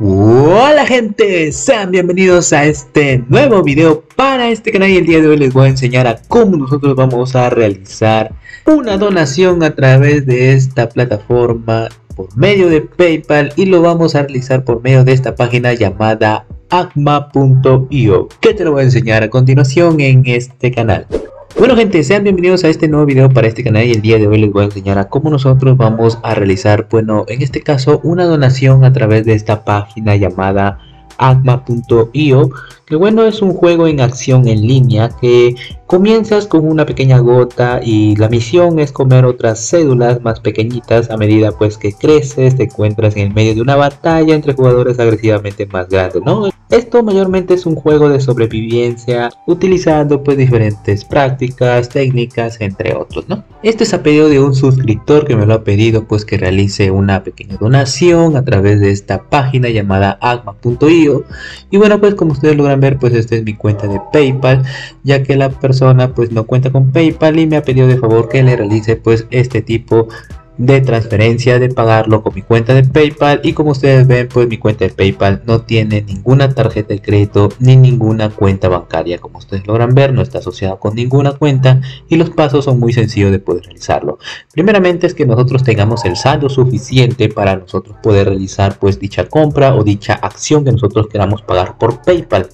Hola gente, sean bienvenidos a este nuevo video para este canal. Y el día de hoy les voy a enseñar a cómo nosotros vamos a realizar una donación a través de esta plataforma por medio de Paypal. Y lo vamos a realizar por medio de esta página llamada agma.io que te lo voy a enseñar a continuación en este canal. Bueno gente, sean bienvenidos a este nuevo video para este canal y el día de hoy les voy a enseñar a cómo nosotros vamos a realizar, bueno, en este caso una donación a través de esta página llamada agma.io que bueno es un juego en acción en línea que comienzas con una pequeña gota y la misión es comer otras cédulas más pequeñitas a medida pues que creces te encuentras en el medio de una batalla entre jugadores agresivamente más grandes no esto mayormente es un juego de sobrevivencia utilizando pues diferentes prácticas técnicas entre otros no esto es a pedido de un suscriptor que me lo ha pedido pues que realice una pequeña donación a través de esta página llamada agma.io y bueno pues como ustedes logran ver pues esta es mi cuenta de paypal ya que la persona pues no cuenta con paypal y me ha pedido de favor que le realice pues este tipo de transferencia de pagarlo con mi cuenta de PayPal. Y como ustedes ven pues mi cuenta de PayPal no tiene ninguna tarjeta de crédito ni ninguna cuenta bancaria. Como ustedes logran ver no está asociado con ninguna cuenta y los pasos son muy sencillos de poder realizarlo. Primeramente es que nosotros tengamos el saldo suficiente para nosotros poder realizar pues dicha compra o dicha acción que nosotros queramos pagar por PayPal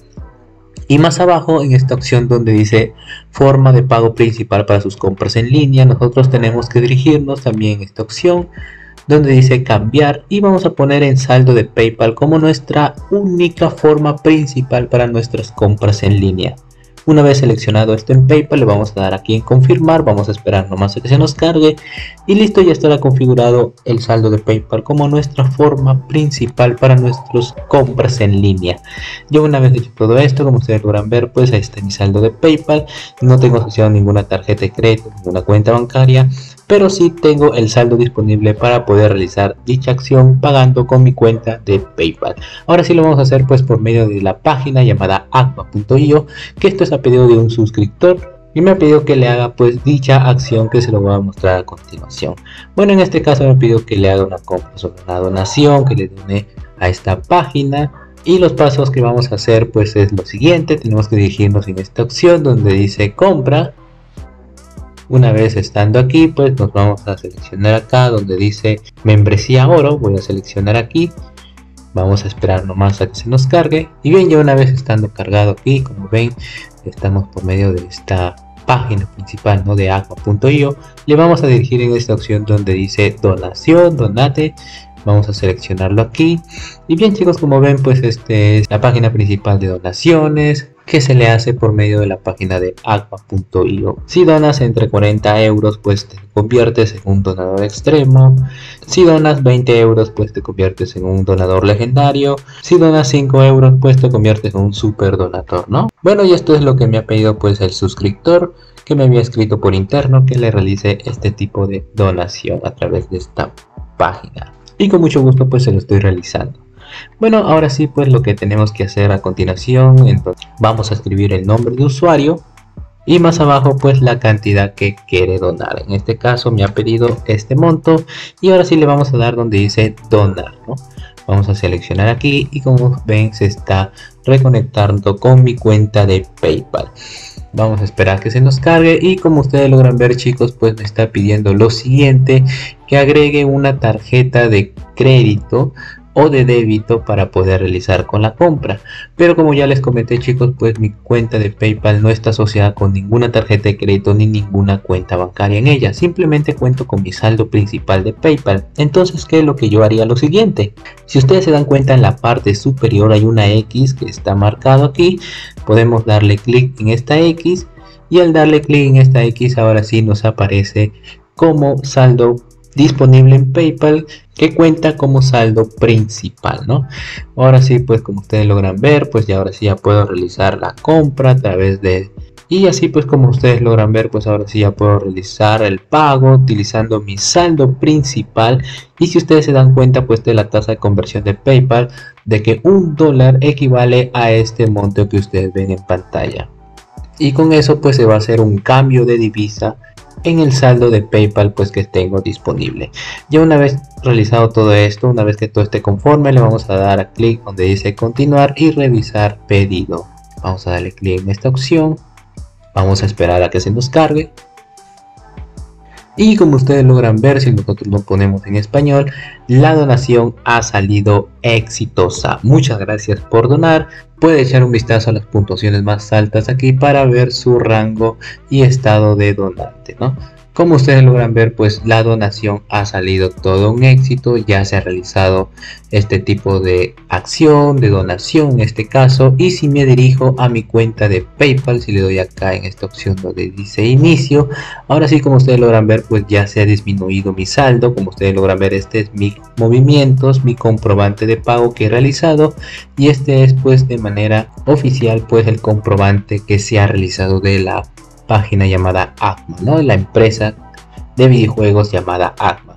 y más abajo en esta opción donde dice forma de pago principal para sus compras en línea, nosotros tenemos que dirigirnos también en esta opción donde dice cambiar y vamos a poner en saldo de PayPal como nuestra única forma principal para nuestras compras en línea. Una vez seleccionado esto en PayPal le vamos a dar aquí en confirmar, vamos a esperar nomás a que se nos cargue. Y listo ya estará configurado el saldo de PayPal como nuestra forma principal para nuestras compras en línea. Yo una vez hecho todo esto, como ustedes logran ver, pues ahí está mi saldo de PayPal, no tengo asociado ninguna tarjeta de crédito, ninguna cuenta bancaria, pero sí tengo el saldo disponible para poder realizar dicha acción pagando con mi cuenta de PayPal. Ahora sí lo vamos a hacer pues por medio de la página llamada aqua.io, que esto es a pedido de un suscriptor y me ha pedido que le haga pues dicha acción que se lo voy a mostrar a continuación. Bueno, en este caso me pidió que le haga una compra sobre una donación, que le done a esta página y los pasos que vamos a hacer pues es lo siguiente, tenemos que dirigirnos en esta opción donde dice compra una vez estando aquí, pues nos vamos a seleccionar acá donde dice membresía oro. Voy a seleccionar aquí. Vamos a esperar nomás a que se nos cargue. Y bien, ya una vez estando cargado aquí, como ven, estamos por medio de esta página principal ¿no? de aqua.io. Le vamos a dirigir en esta opción donde dice donación, donate vamos a seleccionarlo aquí y bien chicos como ven pues este es la página principal de donaciones que se le hace por medio de la página de aqua.io si donas entre 40 euros pues te conviertes en un donador extremo. Si donas 20 euros pues te conviertes en un donador legendario. Si donas 5 euros pues te conviertes en un super donador no bueno y esto es lo que me ha pedido pues el suscriptor que me había escrito por interno que le realice este tipo de donación a través de esta página. Y con mucho gusto pues se lo estoy realizando. Bueno, ahora sí pues lo que tenemos que hacer a continuación, entonces vamos a escribir el nombre de usuario y más abajo pues la cantidad que quiere donar. En este caso me ha pedido este monto y ahora sí le vamos a dar donde dice donar. Vamos a seleccionar aquí y como ven se está reconectando con mi cuenta de PayPal. Vamos a esperar que se nos cargue y como ustedes logran ver chicos pues me está pidiendo lo siguiente que agregue una tarjeta de crédito o de débito para poder realizar con la compra. Pero como ya les comenté chicos pues mi cuenta de paypal no está asociada con ninguna tarjeta de crédito ni ninguna cuenta bancaria en ella. Simplemente cuento con mi saldo principal de paypal. Entonces qué es lo que yo haría lo siguiente. Si ustedes se dan cuenta en la parte superior hay una x que está marcado aquí. Podemos darle clic en esta x. Y al darle clic en esta x ahora sí nos aparece como saldo disponible en PayPal que cuenta como saldo principal, ¿no? Ahora sí, pues como ustedes logran ver, pues ya ahora sí ya puedo realizar la compra a través de... Y así pues como ustedes logran ver, pues ahora sí ya puedo realizar el pago utilizando mi saldo principal. Y si ustedes se dan cuenta pues de la tasa de conversión de PayPal, de que un dólar equivale a este monto que ustedes ven en pantalla. Y con eso pues se va a hacer un cambio de divisa en el saldo de PayPal pues que tengo disponible. Ya una vez realizado todo esto, una vez que todo esté conforme, le vamos a dar a clic donde dice continuar y revisar pedido. Vamos a darle clic en esta opción. Vamos a esperar a que se nos cargue. Y como ustedes logran ver, si nosotros lo ponemos en español, la donación ha salido exitosa. Muchas gracias por donar. Puede echar un vistazo a las puntuaciones más altas aquí para ver su rango y estado de donante, ¿no? Como ustedes logran ver, pues la donación ha salido todo un éxito, ya se ha realizado este tipo de acción, de donación en este caso, y si me dirijo a mi cuenta de PayPal, si le doy acá en esta opción donde dice inicio, ahora sí como ustedes logran ver, pues ya se ha disminuido mi saldo, como ustedes logran ver, este es mi movimientos, mi comprobante de pago que he realizado, y este es pues de manera oficial pues el comprobante que se ha realizado de la página llamada Acma, ¿no? La empresa de videojuegos llamada Acma.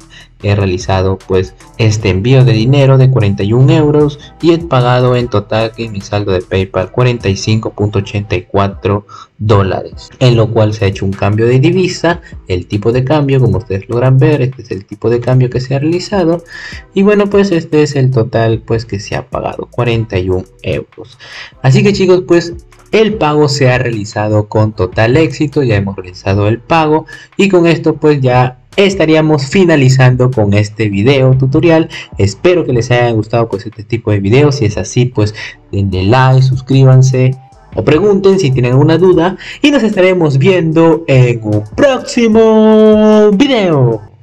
He realizado pues este envío de dinero de 41 euros y he pagado en total en mi saldo de PayPal 45.84 dólares. En lo cual se ha hecho un cambio de divisa, el tipo de cambio como ustedes logran ver, este es el tipo de cambio que se ha realizado. Y bueno pues este es el total pues que se ha pagado 41 euros. Así que chicos pues el pago se ha realizado con total éxito, ya hemos realizado el pago y con esto pues ya estaríamos finalizando con este video tutorial. Espero que les haya gustado pues este tipo de videos. Si es así pues denle like, suscríbanse o pregunten si tienen alguna duda y nos estaremos viendo en un próximo video.